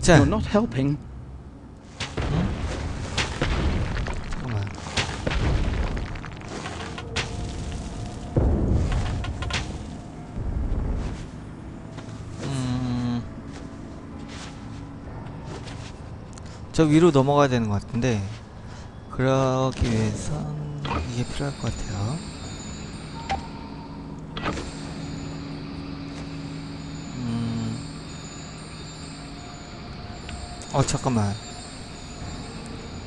자, You're not helping. 잠깐만. 음, 저 위로 넘어가야 되는 것 같은데 그러기 위해선 이게 필요할 것 같아요. 어 잠깐만.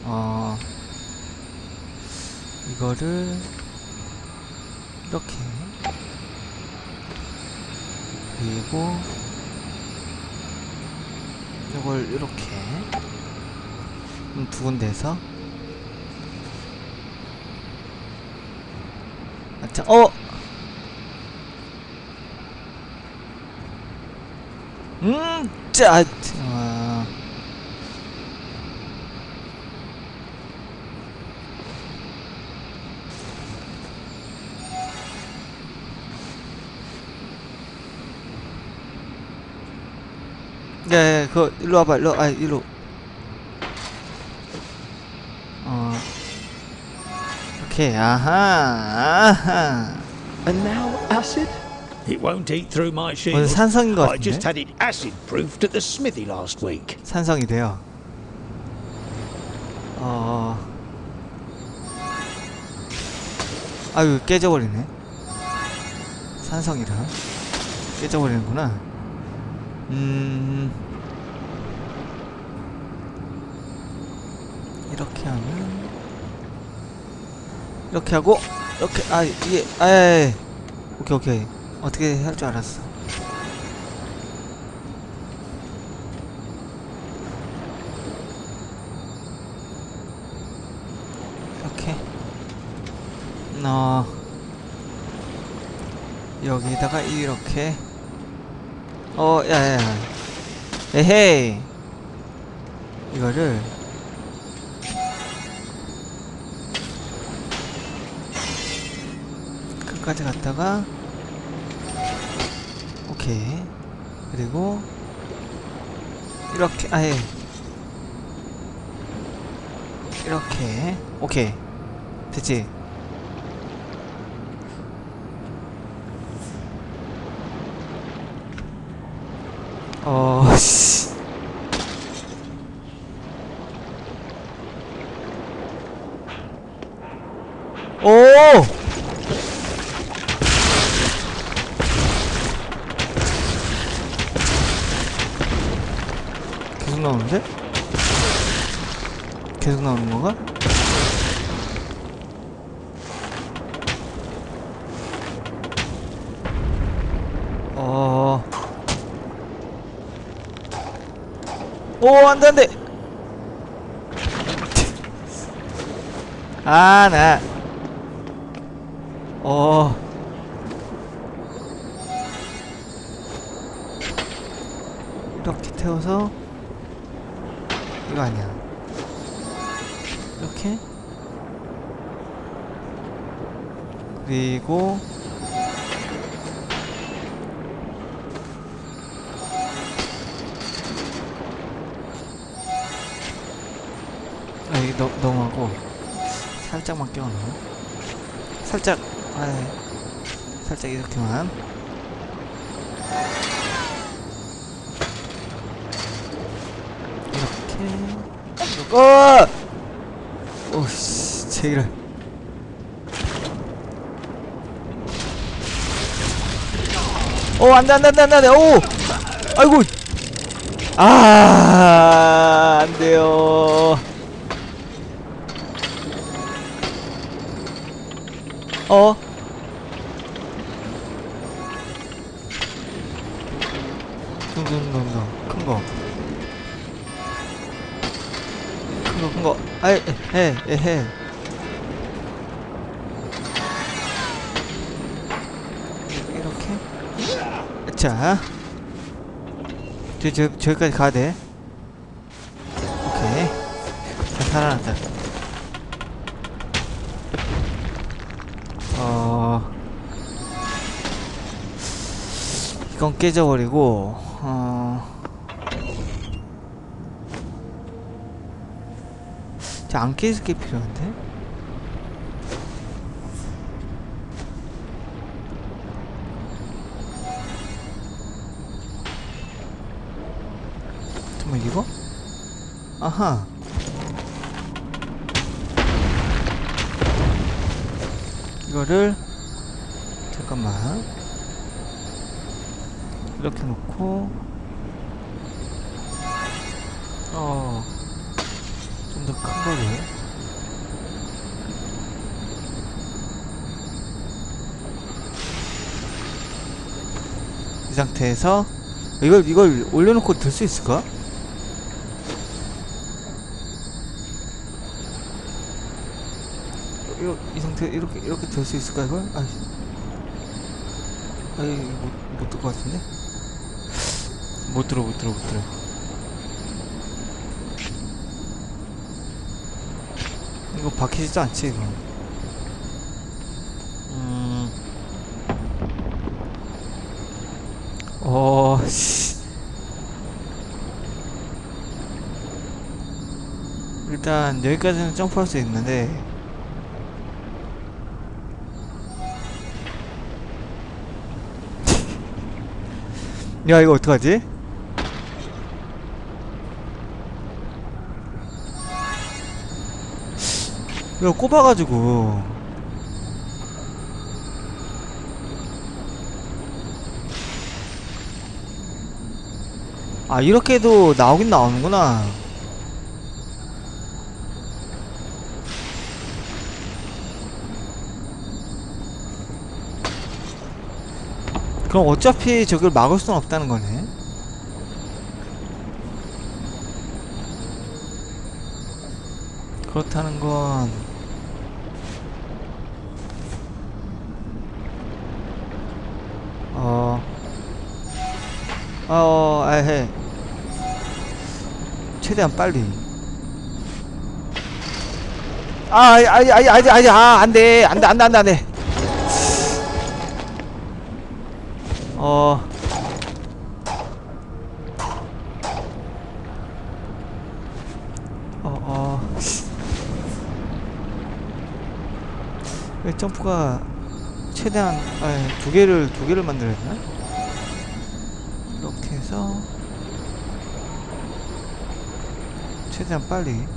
어 이거를 이렇게. 그리고 이걸 이렇게 음, 두 군데에서. 아차 어! 음, 짜, 아, 네, 그 일로 와봐, 일로, 아, 일로. 어, 오케이, 아하, 아하. And now acid? It won't eat through my 오늘 shield. 산성인 것 I just 같은데? had it acid proofed at the smithy last week. 산성이 돼요. 어, 아유 깨져버리네. 산성이라 깨져버리는구나. 음, 이렇게 하면 이렇게 하고 이렇게 아 이게 아 오케이 오케이. 어떻게 할 줄 알았어. 이렇게. 어 여기다가 이렇게. 어 야야야. 에헤이. 이거를 끝까지 갔다가 오케이. 그리고 이렇게 아예. 이렇게. 오케이. 됐지? 어 씨. 오! 계속 나오는데? 계속 나오는 건가? 어. 오, 안 돼, 안 돼! 아, 나. 살짝 아 살짝 이렇게만. 이렇게. 어! 오씨 제기를 오 안돼 안돼 안돼 안돼. 오! 아이고! 아 안돼요 어? 둥둥둥둥 큰 거. 큰 거 큰 거. 아이 해 에헤 이렇게. 자. 저, 저, 저기까지 가야 돼. 오케이. 자 살아났다 이건 깨져버리고 어... 안 깨질 게 필요한데? 정말 이거? 아하 이거를 잠깐만 이렇게 놓고 어 좀 더 큰 거를 이 상태에서 이걸 이걸 올려놓고 들 수 있을까? 이거 이 상태 이렇게 이렇게 들 수 있을까 이걸? 아, 아이 못못 들 것 같은데? 못 들어 못 들어 못 들어. 이거 박히지도 않지 이거. 음. 어, 씨. 일단 여기까지는 점프할 수 있는데 야 이거 어떡하지? 이거 꼽아가지고. 아 이렇게도 나오긴 나오는구나. 그럼 어차피 저걸 막을 수는 없다는 거네. 그렇다는 건 어, 어, 아, 해. 최대한 빨리. 아, 아이, 아이, 아이, 아이, 아, 안 돼. 안 돼, 안 돼, 안 돼, 안 돼. 어. 어, 어. 왜 점프가 최대한 아, 두 개를 두 개를 만들어야 되나? 해서 최대한 빨리.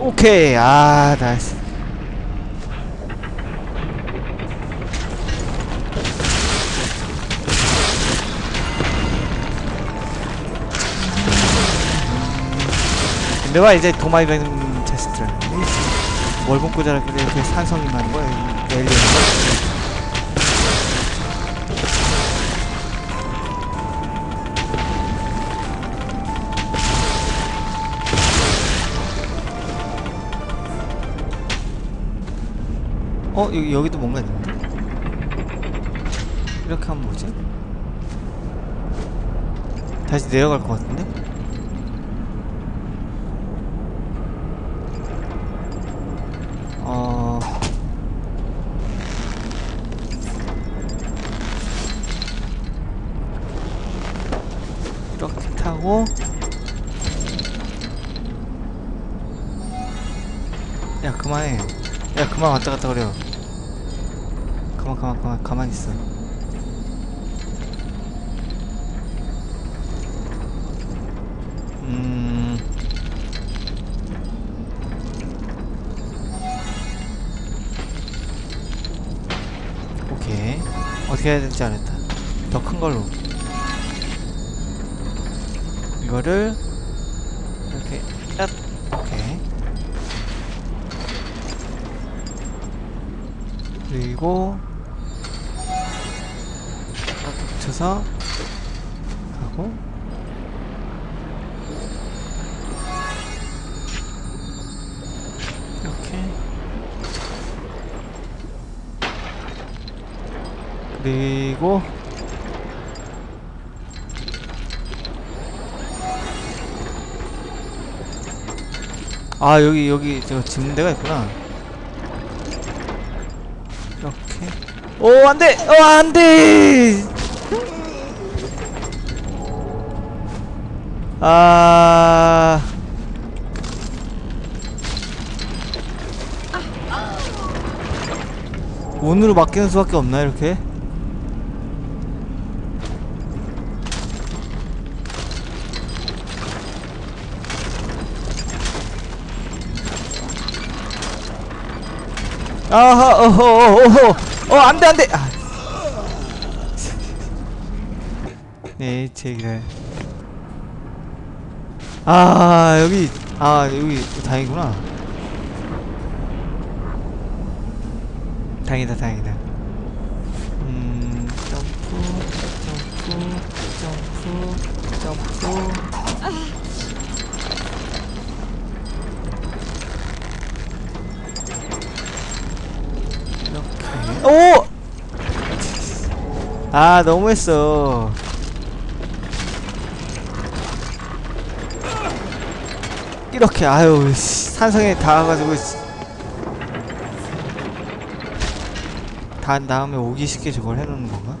오케이. 아 나이스. 와 이제 도마이벤 뭘 먹고 자랐길래. 이렇게 산성이 많은 거야 이 엘리언 어? 여기, 여기도 뭔가 있는데? 이렇게 하면 뭐지? 다시 내려갈 것 같은데? 어... 이렇게 타고 야 그만해 야 그만 왔다 갔다 그려 그만 그만 가만히 있어. 음. 오케이. 어떻게 해야 될지 알았다. 더 큰 걸로. 이거를 이렇게 앗 오케이. 그리고 붙여서 하고. 이렇게. 그리고 아 여기 여기 저 짚는 데가 있구나. 이렇게. 오 안돼! 어 안돼 아... 운으로 맡기는 수밖에 없나 이렇게? 아하 어허 어허 어 안돼 안돼 아. 네 제기를 아 여기 아 여기 다행이구나. 다행이다 다행이다. 음 점프 점프 점프 점프. 이렇게. 오! 아 너무했어 이렇게 아유 씨, 산성에 닿아가지고 씨. 닿은 다음에 오기 쉽게 저걸 해놓는 건가?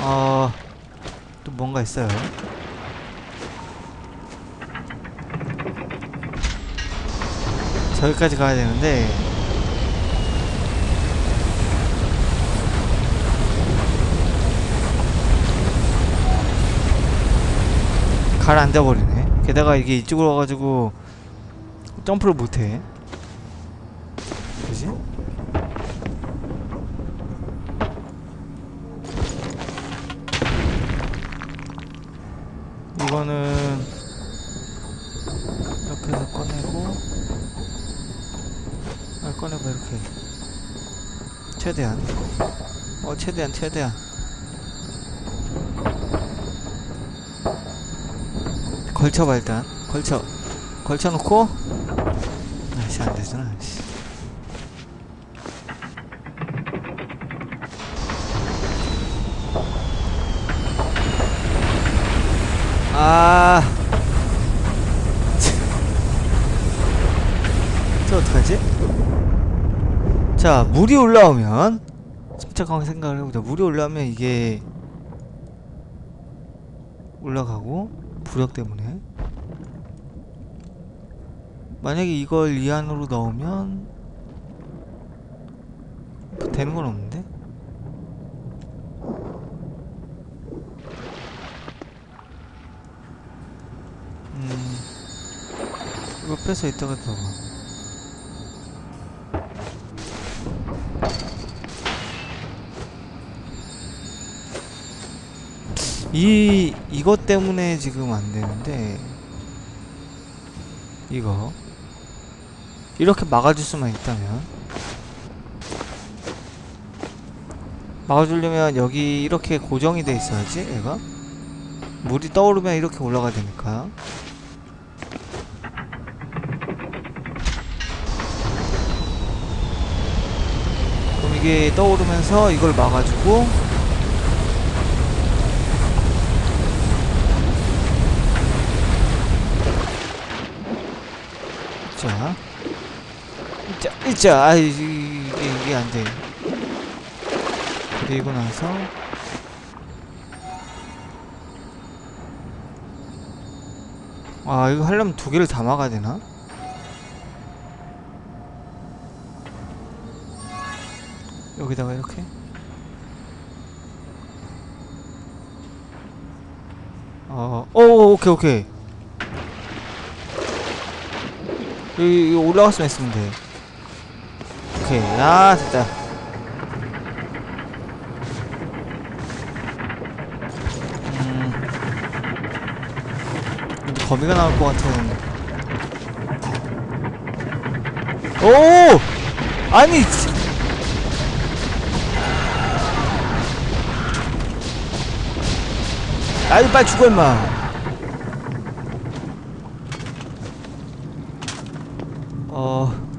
어... 또 뭔가 있어요 저기까지 가야 되는데 가라앉아 버리네. 게다가 이게 이쪽으로 와가지고 점프를 못해. 그지? 이거는 해서 꺼내고 아 꺼내봐 이렇게. 최대한. 어 최대한 최대한 걸쳐봐 일단 걸쳐 걸쳐놓고 아씨 안되잖아 씨. 아. 저 어떡하지? 자, 물이 올라오면 침착하게 생각을 해보자. 물이 올라오면 이게 올라가고 부력 때문에 만약에 이걸 이 안으로 넣으면 되는 건 없는데? 음 이거 빼서 이따가 더이 이것 때문에 지금 안 되는데 이거 이렇게 막아줄 수만 있다면. 막아주려면 여기 이렇게 고정이 돼 있어야지 얘가. 물이 떠오르면 이렇게 올라가야 되니까. 그럼 이게 떠오르면서 이걸 막아주고 자 자, 이자 아 이게 이게 안 돼. 그리고 나서 아 이거 하려면 두 개를 다 막아야 되나? 여기다가 이렇게 어, 오, 오케이, 오케이. 여기, 여기 올라갔으면 했으면 돼. 오케이, 아, 됐다. 음, 거미가 나올 것 같은. 오! 아니! 지- 아이, 빨리 죽어, 임마. 어.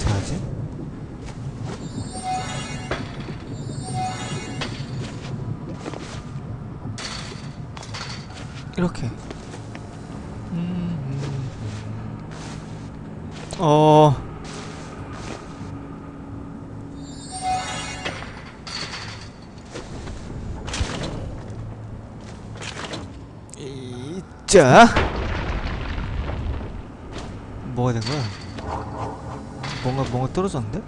어떻게 하지? 이렇게. 음, 음. 어. 이, 자. 뭐가 된 거야? 뭔가 뭔가 떨어졌는데?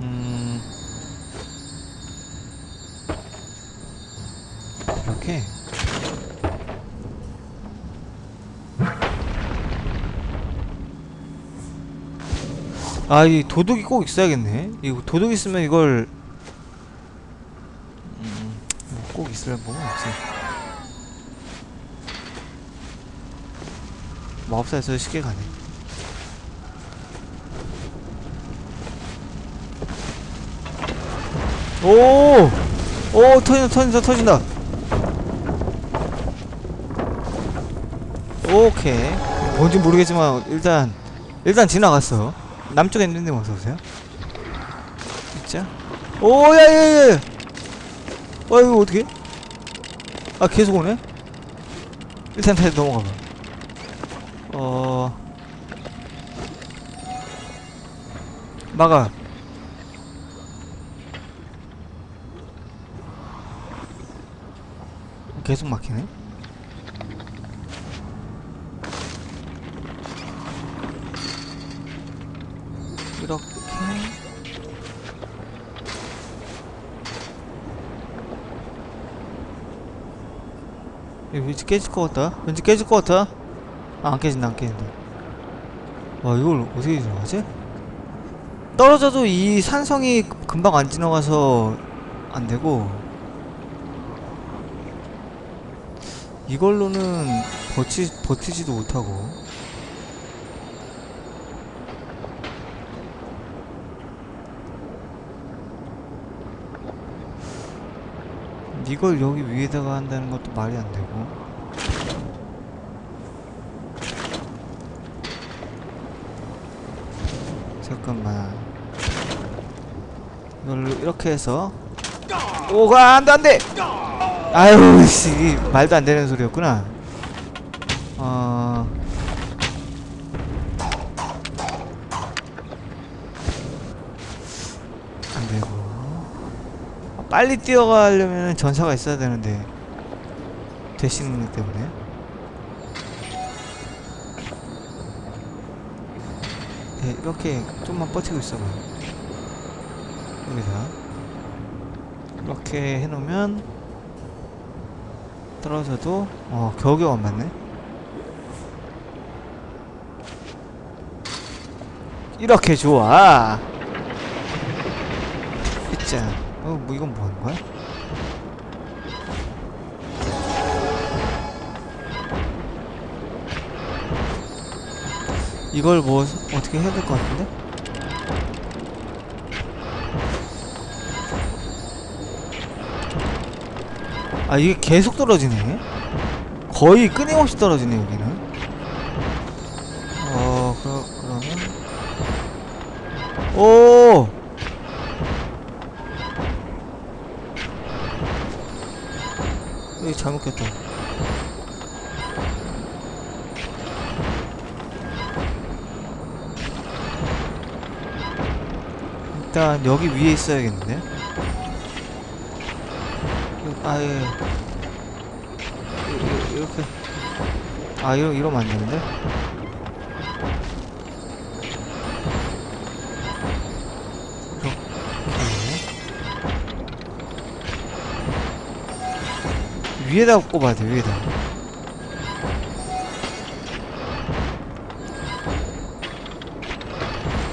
음. 이렇게? 아 이 도둑이 꼭 있어야겠네. 이거 도둑 있으면 이걸 마법사에서 쉽게 가네. 오! 오, 터진다, 터진다, 터진다. 오케이. 뭔지 모르겠지만, 일단, 일단 지나갔어. 남쪽에 있는데 어서오세요. 진짜? 오, 야, 야, 야! 야. 어 이거 어떻게? 아 계속 오네? 일단 다시 넘어가봐 어... 막아 계속 막히네 이렇게 이거 왠지 깨질 것 같다. 왠지 깨질 것 같아. 아, 안 깨진다, 안 깨진다. 와, 이걸 어떻게 지나가지? 떨어져도 이 산성이 금방 안 지나가서 안 되고, 이걸로는 버티, 버티지도 못하고. 이걸 여기 위에다가 한다는 것도 말이 안 되고. 잠깐만. 이걸로 이렇게 해서 오가 안돼 안돼. 아유 씨 말도 안 되는 소리였구나. 어. 안 되고. 빨리 뛰어가려면 전차가 있어야 되는데 되시는 분 때문에 이렇게 좀만 버티고 있어봐요. 여기다. 이렇게 해놓으면 떨어져도 어 겨우겨우 안 맞네. 이렇게 좋아. 있자 어, 뭐 이건 뭐 하는 거야? 이걸 뭐 어떻게 해야 될 것 같은데? 아 이게 계속 떨어지네. 거의 끊임없이 떨어지네 여기는. 어 그러, 그러면. 오! 여기 잘못 꼈다 일단 여기 위에 있어야겠는데? 아예. 이렇게. 아 이러, 이러면 안 되는데? 이렇게. 위에다 꼽아야 돼 위에다.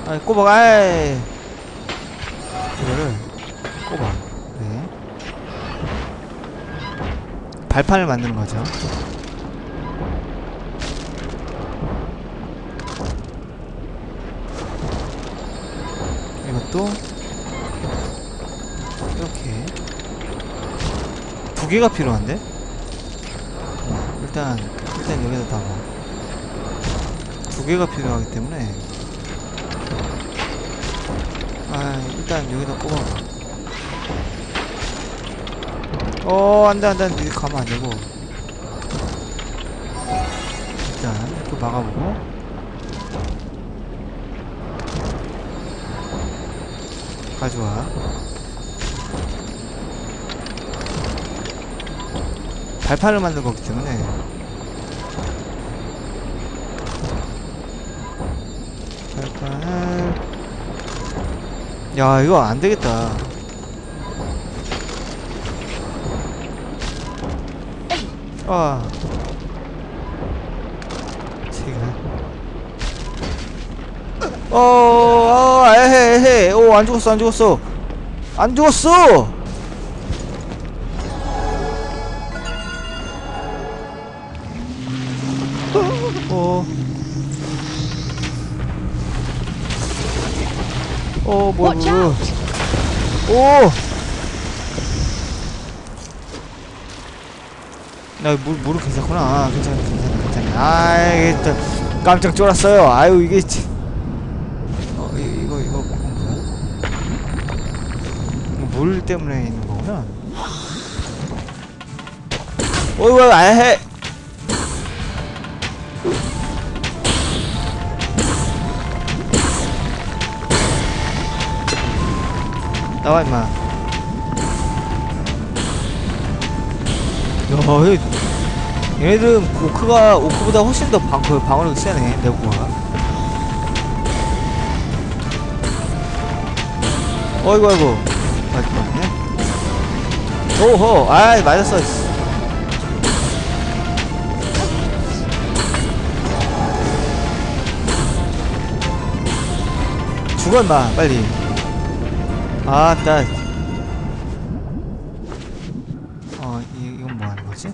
아이 꼽아 아이 발판을 만드는 거죠. 이것도 이렇게 두 개가 필요한데? 어, 일단 일단 여기다 담아. 두 개가 필요하기 때문에. 아 일단 여기다 꼽아봐 어 안돼 안돼 안돼. 가면 안되고. 일단 또 막아보고. 가져와. 발판을 만든 거기 때문에. 발판. 야 이거 안되겠다. 아 세개나 어, 어, 에헤, 에헤, 오, 안 죽었어, 안 죽었어, 안 죽었어. 어, 어, 뭐, Watch 뭐! 오. 나 물, 물은 괜찮구나. 괜찮아, 괜찮아, 괜찮아. 아, 이게 또 깜짝 쫄았어요. 아유, 이게. 참. 어, 이, 이거, 이거, 뭐야? 물 때문에 있는 거구나. 어이구, 아해! 나와, 임마. 야, 얘, 얘네들은 오크가, 오크보다 훨씬 더 방, 그 방어력이 세네, 내구가. 어이구, 아이고. 맞을 뻔했네. 오호, 아이, 맞았어. 임마, 빨리. 아, 나. 어, 이, 이건 뭐 하는 거지?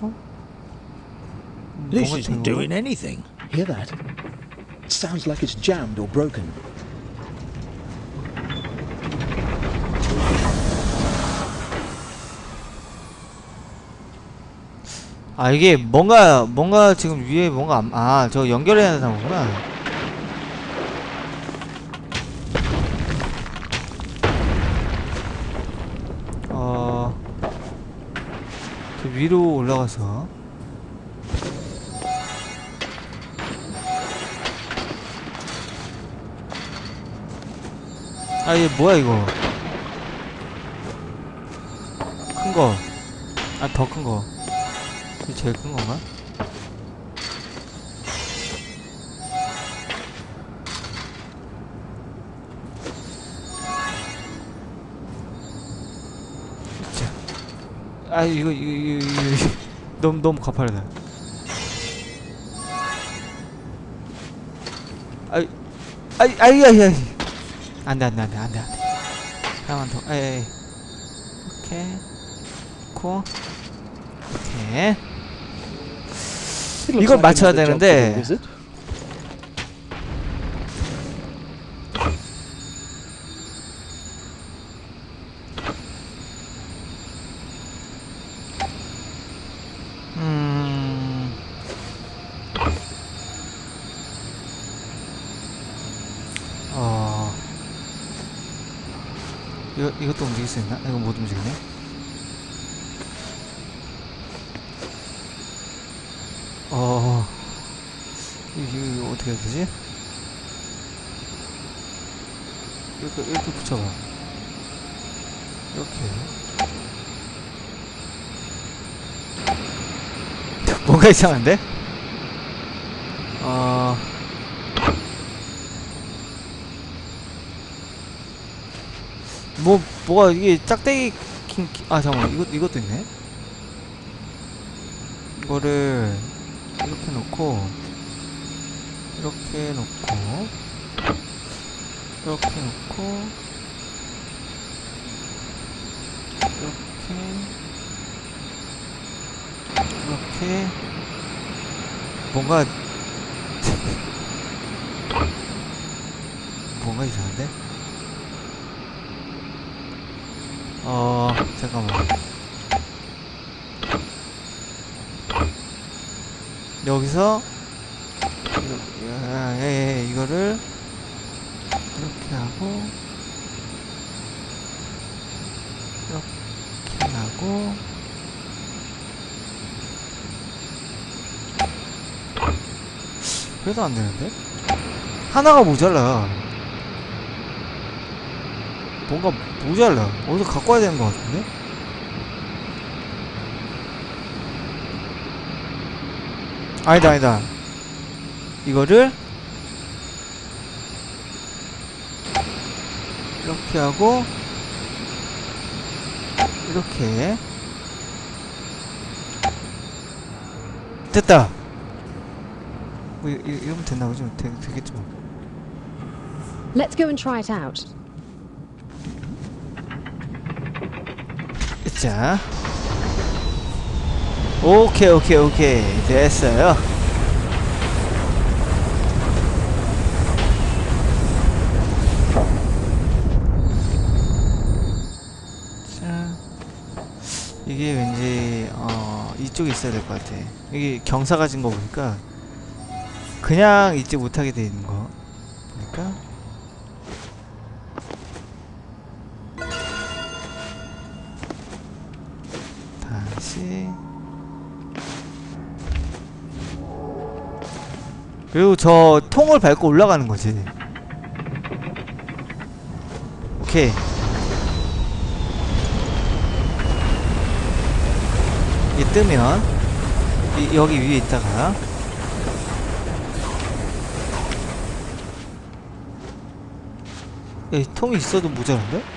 어? This 뭔가 isn't 된 건가? doing anything. Hear that? Sounds like it's jammed or broken. 아 이게 뭔가 뭔가 지금 위에 뭔가 아 저 연결해야 되나 보구나 어 저 위로 올라가서 아 이게 뭐야 이거 큰 거 아 더 큰 거 이게 제일 큰 건가? 자. 아 이거 이거 이거, 이거, 이거 너무 너무 가파르다. 아이 아이 아이 아이 아이 안돼 안돼 안돼 안돼 안돼. 하나만 더. 에이 오케이. 코. 오케이. 이걸 맞춰야 되는데. 수 있나? 이거 못 움직이네. 어. 이거 어떻게 해야 되지? 이렇게 이렇게 붙여봐. 이렇게. 뭔가 이상한데? 어... 뭐, 뭐가 이게 짝대기 킹, 킹- 아, 잠깐만. 이것, 이것도 있네? 이거를 이렇게 놓고, 이렇게 놓고, 이렇게 놓고, 이렇게, 이렇게 뭔가 뭔가 이상한데? 어 잠깐만 여기서 야, 예, 예, 이거를 이렇게 하고 이렇게 하고 그래도 안 되는데? 하나가 모자라. 뭔가 모자라. 어디서 갖고 와야 되는 것 같은데? 아니다, 아니다. 이거를 이렇게 하고 이렇게 됐다. 뭐 이, 이, 이러면 됐나 보죠? 되, 되겠지 뭐. Let's go and try it out. 자. 오케이, 오케이, 오케이. 됐어요. 자. 이게 왠지, 어, 이쪽에 있어야 될 것 같아. 이게 경사 가진 거 보니까, 그냥 잊지 못하게 돼 있는 거. 보니까. 그리고 저 통을 밟고 올라가는 거지. 오케이. 이 뜨면 이, 여기 위에 있다가. 야, 이 통이 있어도 모자란데?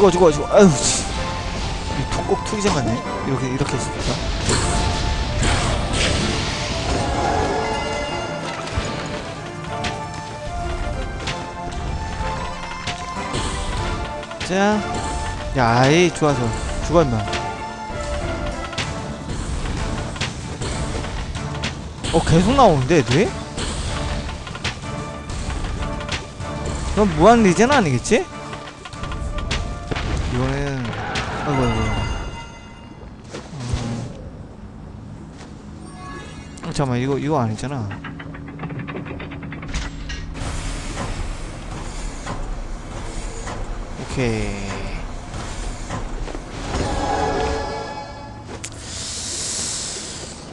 죽어 죽어 죽어 아유 씨. 이톡꼭 투기장 같네 이렇게 이렇게 했으니까 자, 야, 이 좋아 좋아 죽어 임마 어 계속 나오는데 애들이? 그럼 무한 리젠 아니겠지? 이번엔 아이고 아이고 어... 어, 잠깐만 이거 이거 아니잖아. 오케이.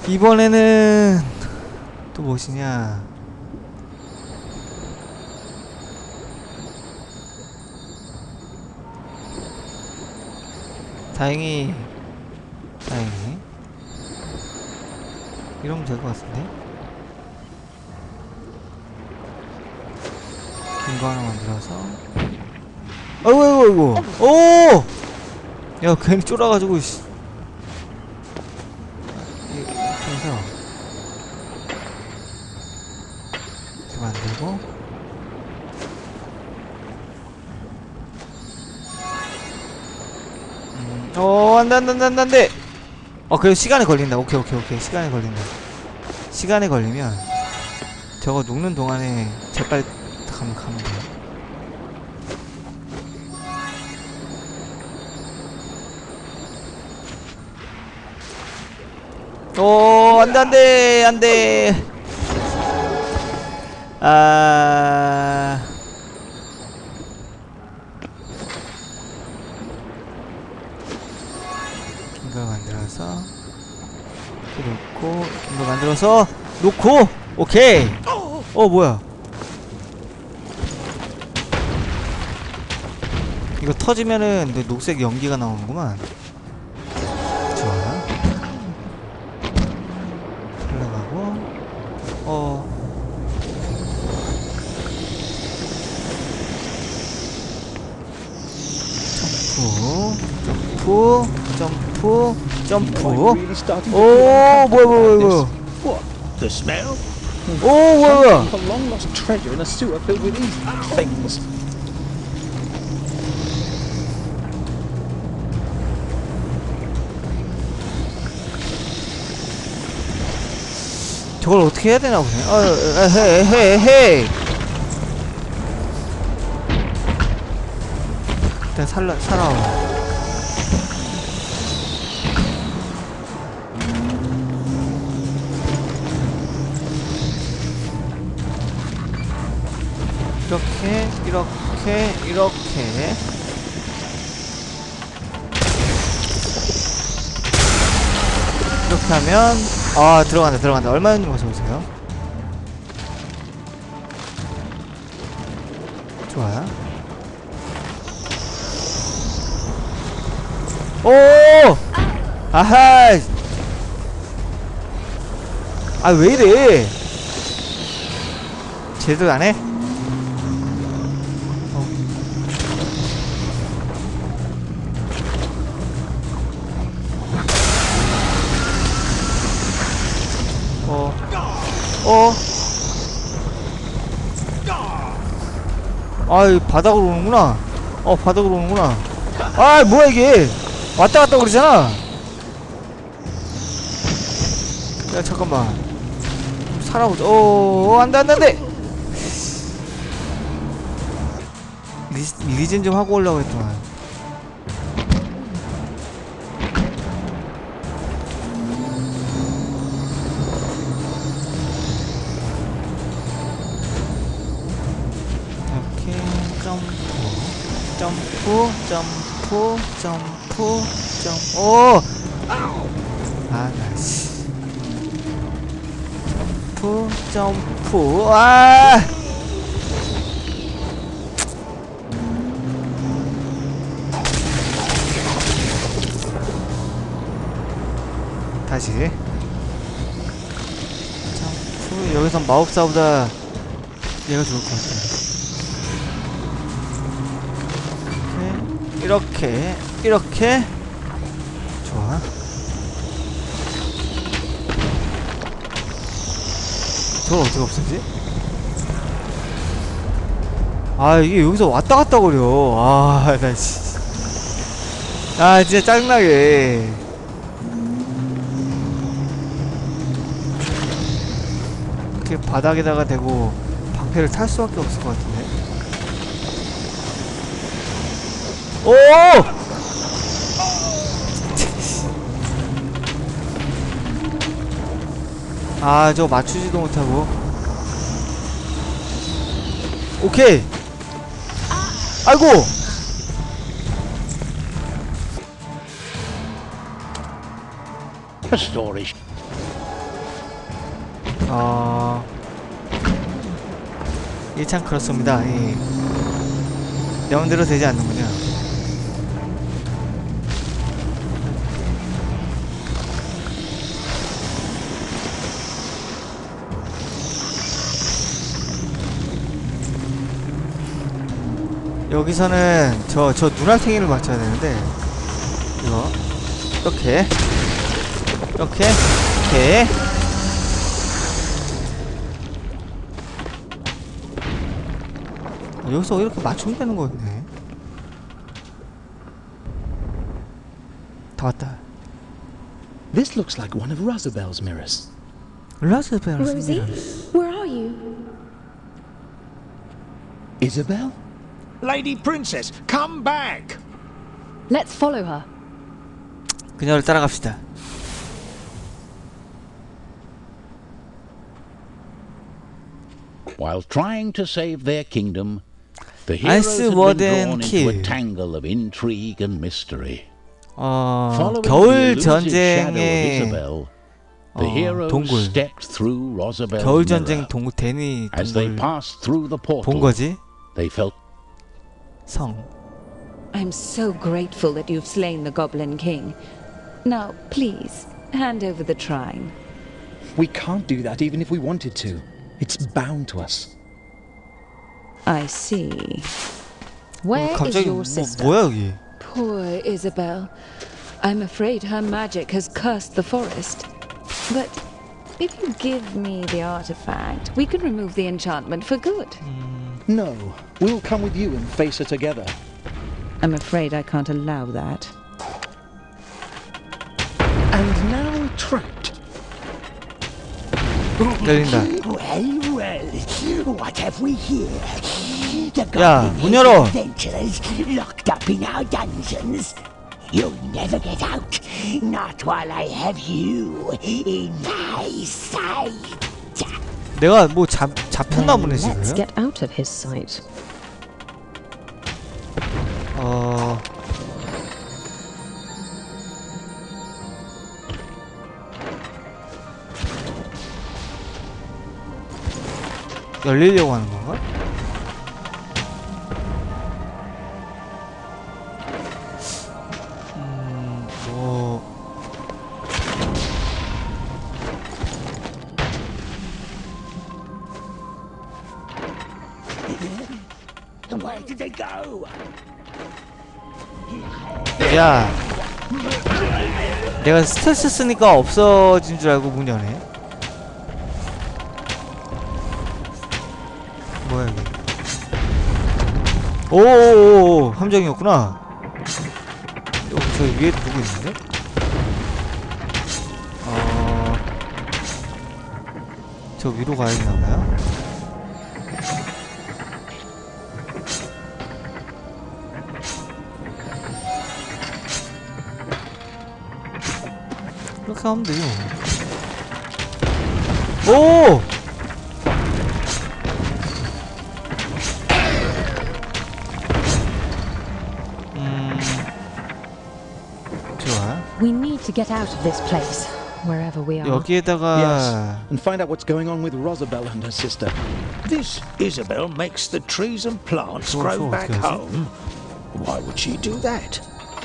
이번에는 또 무엇이냐 다행히 다행히 이러면 될 것 같은데 긴 거 하나 만들어서 아이고 아이고 아이고 오! 야 괜히 쫄아가지고 씨. 어 안돼 안돼 안돼 안돼. 어 그래도 시간이 걸린다. 오케이 오케이 오케이. 시간이 걸린다. 시간이 걸리면 저거 녹는 동안에 재빨리 가면 가면 돼요 오 안 돼 안 돼 안 돼. 아 놓고 긴걸 만들어서 놓고 오케이. 어 뭐야. 이거 터지면은 내 녹색 연기가 나오는구만 점프. 오, 뭐야, 뭐야, 뭐야. 오, 뭐야, 저걸 어떻게 해야 되나 보네. 아, 헤, 헤, 헤. 일단 살라, 살아와. 이렇게, 이렇게, 이렇게. 이렇게 하면 아 들어간다 들어간다. 얼마였는 거 보세요. 좋아요. 오! 아하! 아 왜 이래? 제대로 안 해? 어. 아이, 바닥으로 오는구나. 어, 바닥으로 오는구나. 아, 뭐야, 이게. 왔다 갔다 그러잖아. 야, 잠깐만. 살아보자. 어, 어, 안 돼, 안 돼, 안 돼. 리, 리젠 좀 하고 올라고 했더만. 점프 점프 점프 점프 점프 오! 아나씨. 점프 점프. 아! 다시. 점프. 여기서 마법사보다 얘가 좋을 것 같아 이렇게 이렇게. 좋아. 저걸 어떻게 없애지? 아 이게 여기서 왔다 갔다 거려. 아나 씨. 아 진짜 짜증나게. 이렇게 바닥에다가 대고 방패를 탈 수밖에 없을 것 같은데 오! 아, 저거 맞추지도 못하고. 오케이! 아이고! A story. 어... 예, 참 그렇습니다. 예. 내 맘대로 되지 않는군요. 여기서는 저, 저 눈알탱이를 맞춰야 되는데, 이거, 이렇게, 이렇게, 이렇게, 아, 여기서 이렇게 맞추면 되는 거였네. 다 왔다. This looks like one of Rosabel's mirrors. 라스베르 Rosie, where are you? Isabel? Lady Princess, come back! Let's follow her. 그녀를 따라갑시다. While trying to save their kingdom, the Ice heroes had been Warden drawn into Kill. a tangle of intrigue and mystery. 어, Following the 겨울 elusive shadow of 전쟁의 Isabel, the 어, heroes 동굴. stepped through Rosabel's 겨울 mirror. 전쟁 동굴 데니 As they 동굴 passed through the 본 portal, 거지? they felt song. I'm so grateful that you've slain the Goblin King. Now, please, hand over the trine. We can't do that even if we wanted to. It's bound to us. I see. Where is your sister? Poor Isabel. I'm afraid her magic has cursed the forest. But if you give me the artifact, we can remove the enchantment for good. Mm. No, we'll come with you and face her together. I'm afraid I can't allow that. And now trapped. 열린다. Well, well, what have we here? The 야, golden 문 열어. adventurers locked up in our dungeons. You'll never get out, not while I have you in my sight. 내가 뭐 잡, 잡혔나 보네 지금. 어... 열리려고 하는 건가? 야 내가 스텔스 쓰니까 없어진 줄 알고 문 여네 뭐야 이게 오오오오 함정이었구나 여기 저 위에 누구 있는데? 어... 저 위로 가야 되나봐요? 이렇게 하면 돼요. 오! 음, 좋아. We need to get out of this place, wherever we are. 여기에다가 Yes. And find out what's going on with Rosabelle and her sister. This Isabel makes the trees and plants Sure, grow sure, back okay, I see. home. Why would she do that?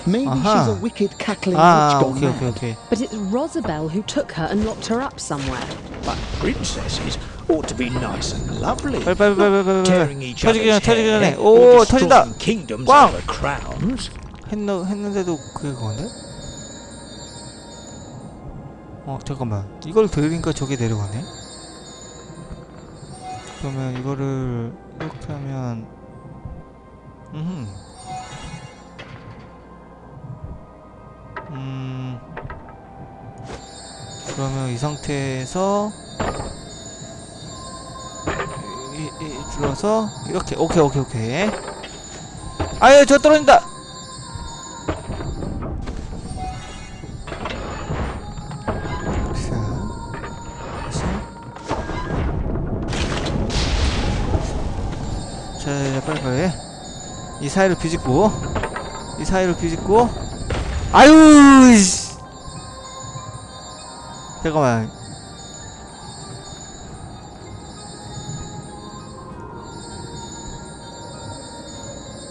Maybe Aha. she's a wicked cackling 아, witch mad. 오케이, 오케이. But it's Rosabelle who took her and locked her up somewhere. But princesses ought to be nice and lovely. 빨리, 빨리, 빨리, 빨리, 빨리, 터지기 전에, 터지기 전에. 오, 터진다! 꽝! 했는, 했는데도 그게 그건데? 어, 잠깐만. 이걸 들으니까 저게 내려가네? 그러면 이거를 이렇게 하면, 음, 음, 그러면 이 상태에서 이, 이, 들어서 이렇게 오케이 오케이 오케이 아유 저 떨어진다 자, 자, 빨리빨리. 이 사이를 비집고, 이 사이를 비집고, 아유, 씨. 잠깐만.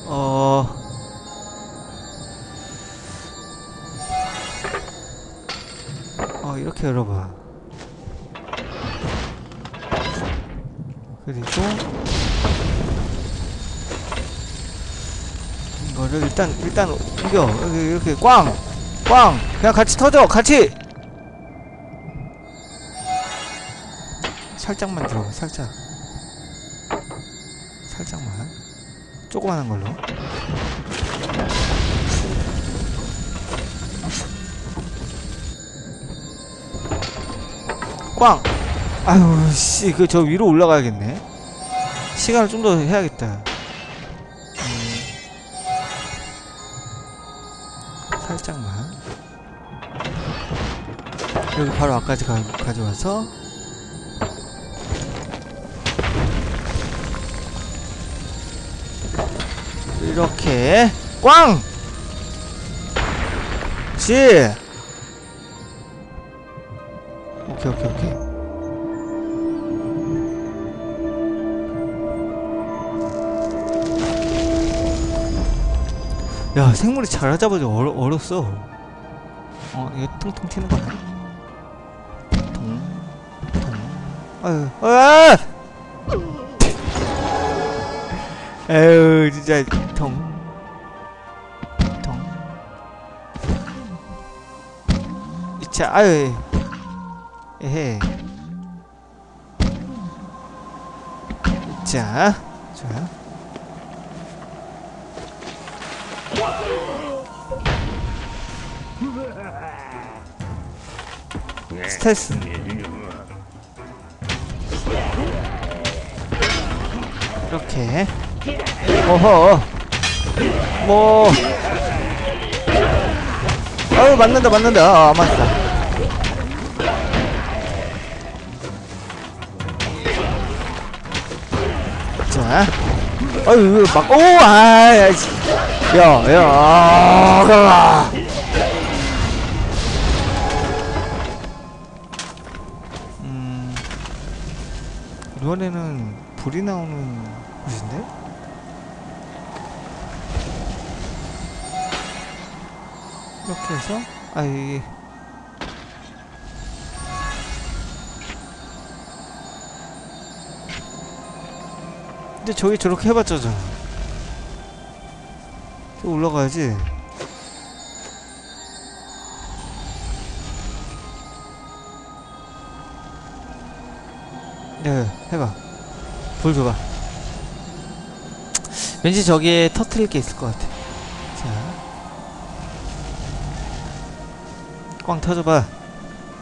어. 어, 이렇게 열어봐. 그리고, 이거를 일단 일단 옮겨 여기 이렇게 꽝! 꽝! 그냥 같이 터져! 같이! 살짝만 들어가 살짝 살짝만 조그만한 걸로 꽝! 아유 씨그 저 위로 올라가야겠네 시간을 좀 더 해야겠다 여기 바로 앞까지 가, 가져와서 이렇게 꽝! 씨 오케이 오케이 오케이. 야 생물이 잘하자마자 얼, 얼었어. 어 이거 퉁퉁 튀는 거네 통, 아유 아 에휴 진짜. 통, 통. 이차 아유. 에헤. 자 좋아요 스텔스 이렇게. 어허. 뭐. 아유 맞는다 맞는다. 아 맞다. 자. 아유 막오 아야 야야 아 가라 음. 이번에는 불이 나오는 곳인데? 이렇게 해서 아 이게 근데 저기 저렇게 해봤자 저 올라가야지. 네 해봐. 불 줘봐 왠지 저기에 터트릴 게 있을 것 같아 자. 꽝 터져봐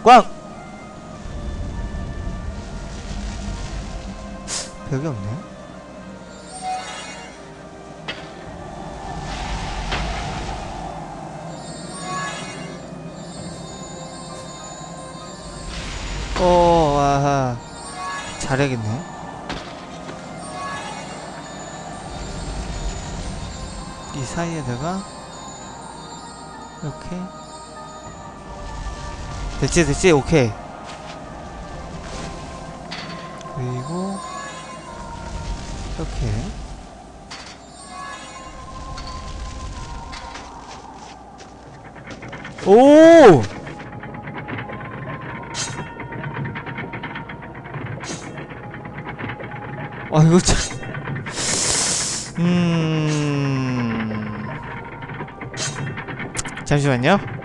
꽝! 벽이 없네 어, 아하. 잘해야겠네. 사이에다가 이렇게 됐지 됐지 오케이 그리고 이렇게 오! 아 이거 참. 잠시만요.